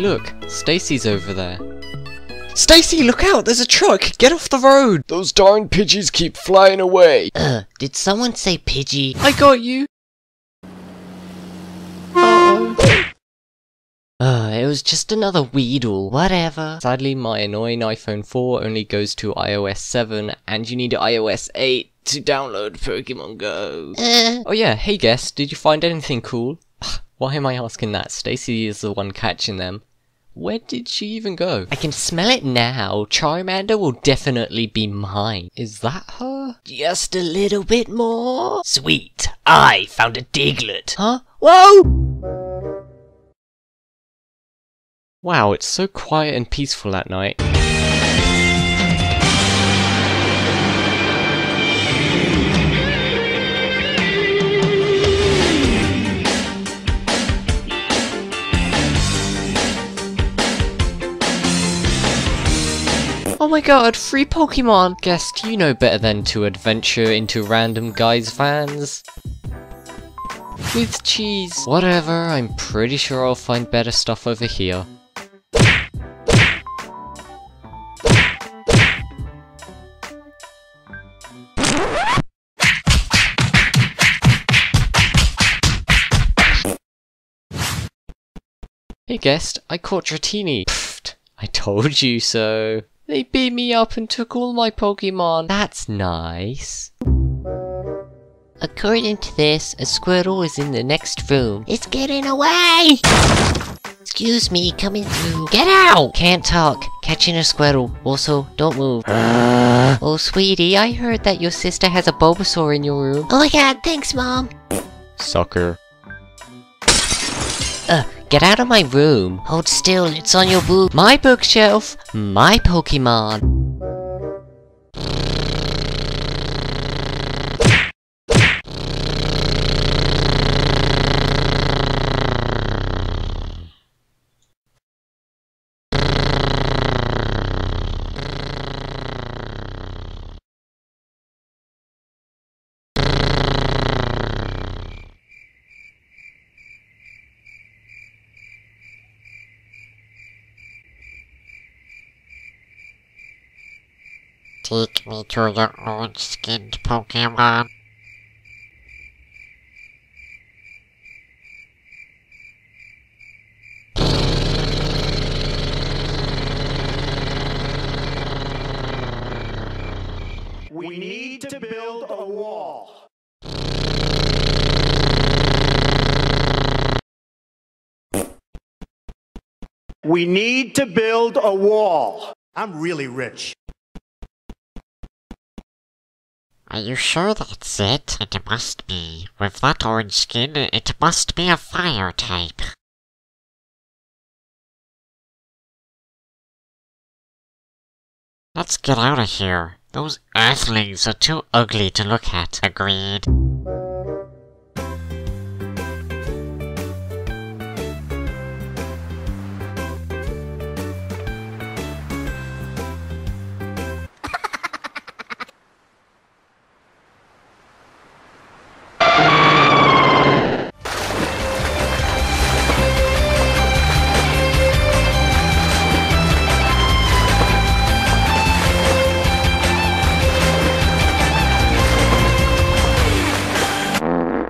look, Stacy's over there. Stacy, look out! There's a truck! Get off the road! Those darn Pidgeys keep flying away. Uh, did someone say Pidgey? I got you! Uh-oh. Uh, it was just another Weedle. Whatever. Sadly, my annoying iPhone 4 only goes to iOS 7, and you need iOS 8 to download Pokemon Go. Uh, Oh yeah, hey guest, did you find anything cool? Why am I asking that? Stacy is the one catching them. Where did she even go? I can smell it now. Charmander will definitely be mine. Is that her? Just a little bit more. Sweet. I found a Diglett. Huh? Whoa! Wow, it's so quiet and peaceful at night. Oh my god, free Pokemon! Guest, you know better than to adventure into random guys' vans. With cheese. Whatever, I'm pretty sure I'll find better stuff over here. Hey guest, I caught Dratini. Pfft, I told you so. They beat me up and took all my Pokemon. That's nice. According to this, a Squirtle is in the next room. It's getting away! Excuse me, coming through. Get out! Can't talk. Catching a Squirtle. Also, don't move. oh, sweetie, I heard that your sister has a Bulbasaur in your room. Oh my god, thanks, Mom. Sucker. Uh, get out of my room. Hold still, it's on your book. My bookshelf. My Pokemon. Take me to your orange-skinned Pokemon. We need to build a wall. We need to build a wall. I'm really rich. Are you sure that's it? It must be. With that orange skin, it must be a fire type. Let's get out of here. Those earthlings are too ugly to look at. Agreed.